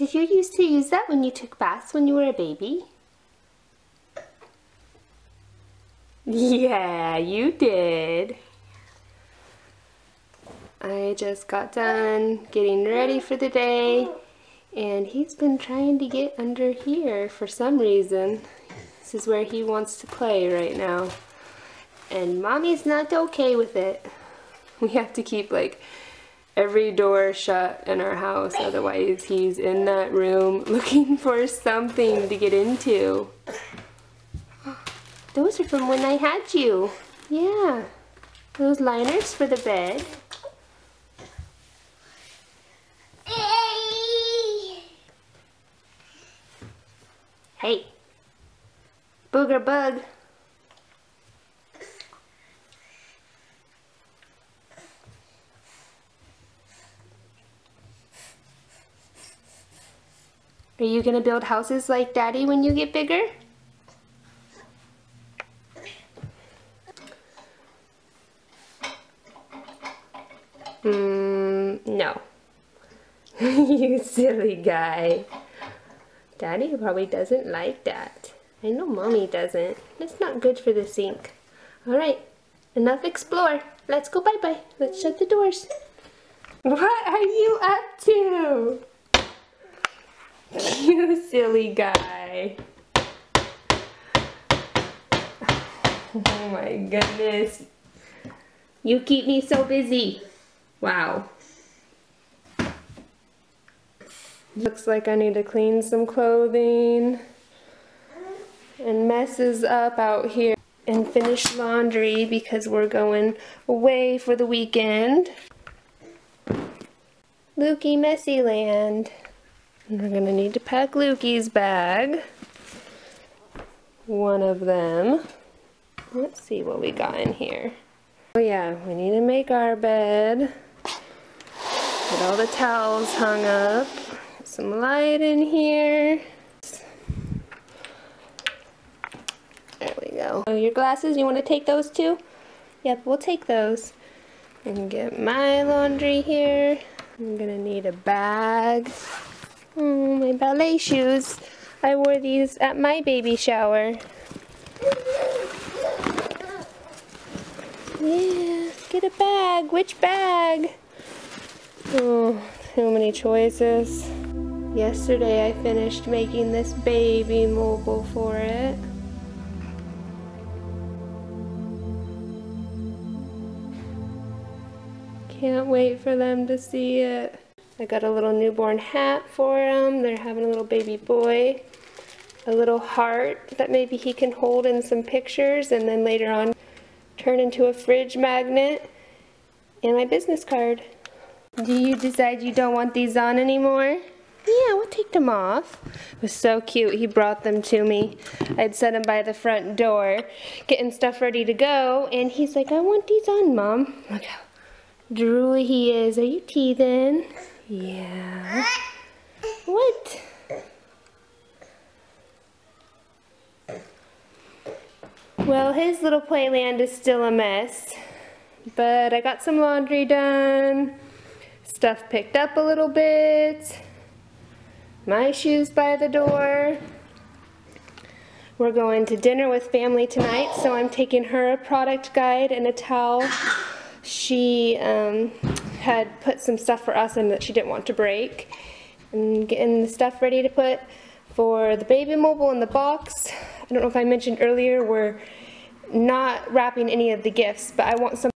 Did you used to use that when you took baths when you were a baby? Yeah, you did. I just got done getting ready for the day and he's been trying to get under here for some reason. This is where he wants to play right now. And mommy's not okay with it. We have to keep like every door shut in our house otherwise he's in that room looking for something to get into. Those are from when I had you. Yeah. Those liners for the bed. Hey. Booger bug. Are you going to build houses like Daddy when you get bigger? Hmm, no. you silly guy. Daddy probably doesn't like that. I know Mommy doesn't. It's not good for the sink. Alright, enough explore. Let's go bye-bye. Let's shut the doors. What are you up to? You silly guy. Oh my goodness. You keep me so busy. Wow. Looks like I need to clean some clothing and messes up out here and finish laundry because we're going away for the weekend. Lukey Messy Land. And we're going to need to pack Lukey's bag. One of them. Let's see what we got in here. Oh yeah, we need to make our bed. Get all the towels hung up. Get some light in here. There we go. Oh, your glasses, you want to take those too? Yep, we'll take those. And get my laundry here. I'm gonna need a bag. Oh, my ballet shoes. I wore these at my baby shower. Yeah, get a bag. Which bag? Oh, too many choices. Yesterday I finished making this baby mobile for it. Can't wait for them to see it. I got a little newborn hat for him. They're having a little baby boy. A little heart that maybe he can hold in some pictures and then later on turn into a fridge magnet. And my business card. Do you decide you don't want these on anymore? Yeah, we'll take them off. It was so cute. He brought them to me. I'd set them by the front door, getting stuff ready to go, and he's like, I want these on, Mom. Look how drooly he is. Are you teething? Yeah. What? Well, his little playland is still a mess, but I got some laundry done, stuff picked up a little bit, my shoes by the door. We're going to dinner with family tonight, so I'm taking her a product guide and a towel. She um, had put some stuff for us and that she didn't want to break. And getting the stuff ready to put for the baby mobile in the box. I don't know if I mentioned earlier, we're not wrapping any of the gifts, but I want some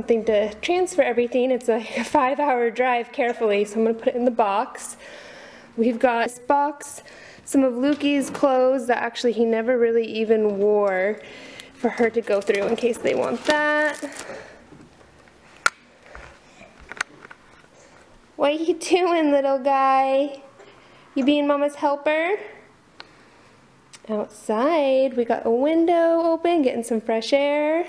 something to transfer everything. It's a five hour drive carefully, so I'm to put it in the box. We've got this box, some of Lukey's clothes that actually he never really even wore for her to go through in case they want that. What are you doing, little guy? You being mama's helper? Outside, we got a window open, getting some fresh air.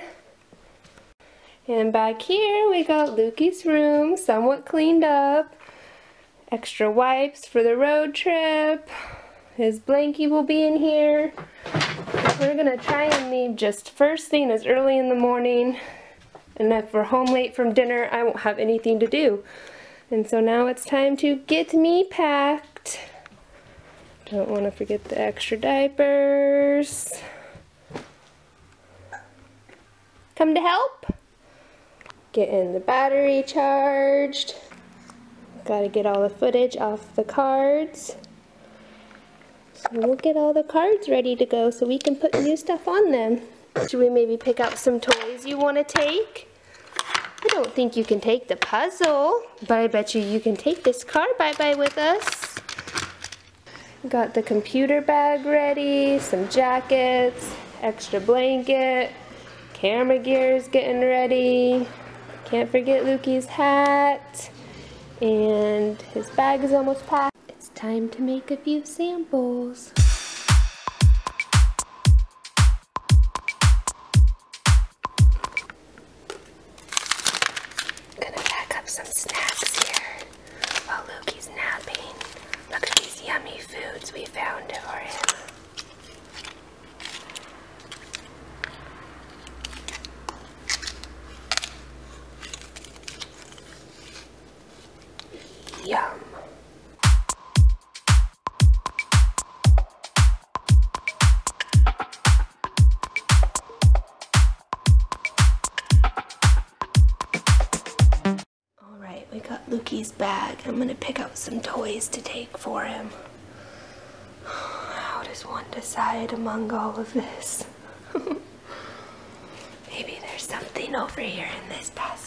And back here, we got Lukey's room, somewhat cleaned up. Extra wipes for the road trip. His blankie will be in here. We're gonna try and leave just first thing as early in the morning. And if we're home late from dinner, I won't have anything to do. And so now it's time to get me packed. Don't want to forget the extra diapers. Come to help? Getting the battery charged. Gotta get all the footage off the cards. So we'll get all the cards ready to go so we can put new stuff on them. Should we maybe pick out some toys you want to take? I don't think you can take the puzzle, but I bet you you can take this car bye-bye with us. Got the computer bag ready, some jackets, extra blanket, camera gear is getting ready. Can't forget Lukey's hat, and his bag is almost packed. Time to make a few samples. Lukey's bag. I'm gonna pick out some toys to take for him. How does one decide among all of this? Maybe there's something over here in this basket.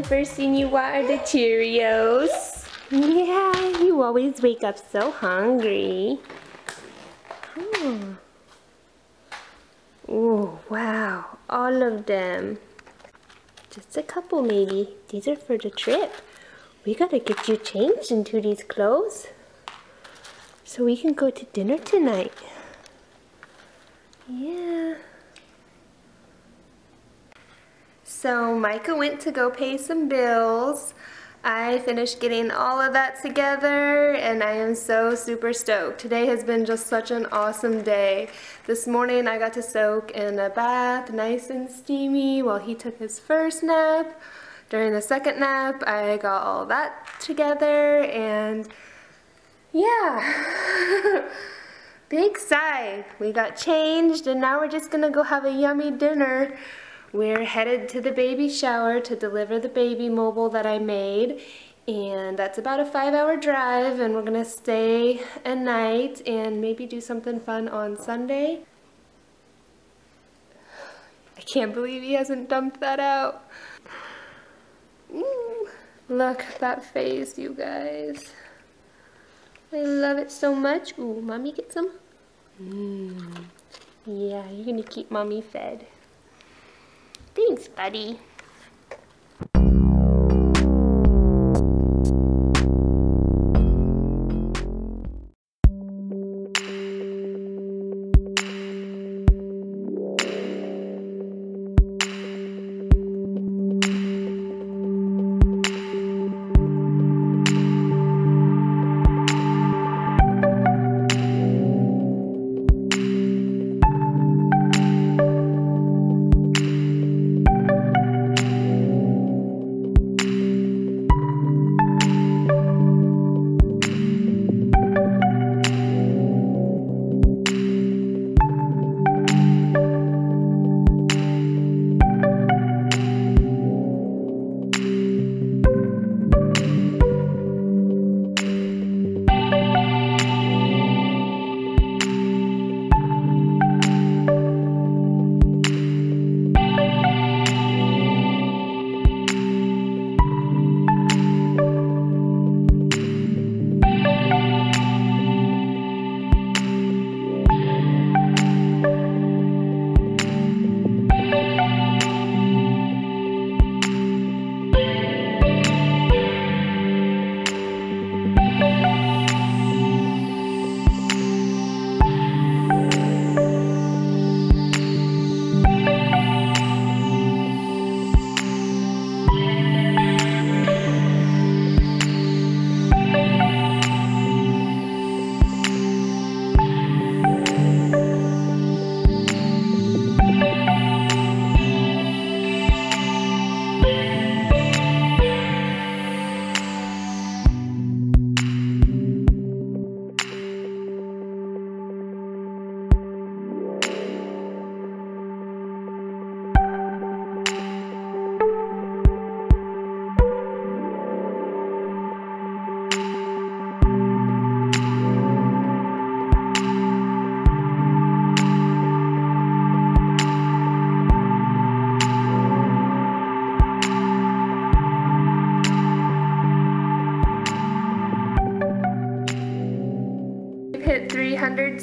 First thing you want are the Cheerios. Yeah, you always wake up so hungry. Oh, wow, all of them. Just a couple maybe. These are for the trip. We gotta get you changed into these clothes so we can go to dinner tonight. Yeah. So Micah went to go pay some bills. I finished getting all of that together and I am so super stoked. Today has been just such an awesome day. This morning I got to soak in a bath, nice and steamy, while he took his first nap. During the second nap I got all that together and yeah. Big sigh. We got changed and now we're just gonna go have a yummy dinner. We're headed to the baby shower to deliver the baby mobile that I made and that's about a five hour drive and we're gonna stay a night and maybe do something fun on Sunday. I can't believe he hasn't dumped that out. Ooh, look at that face, you guys. I love it so much. Ooh, mommy get some? Mmm. Yeah, you're gonna keep mommy fed. Thanks, buddy.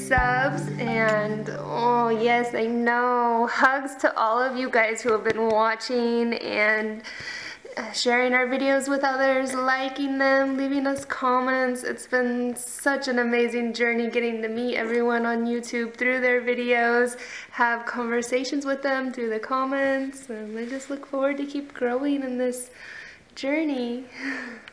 Subs and oh yes I know hugs to all of you guys who have been watching and uh, sharing our videos with others, liking them, leaving us comments. It's been such an amazing journey getting to meet everyone on YouTube through their videos, have conversations with them through the comments, and I just look forward to keep growing in this journey.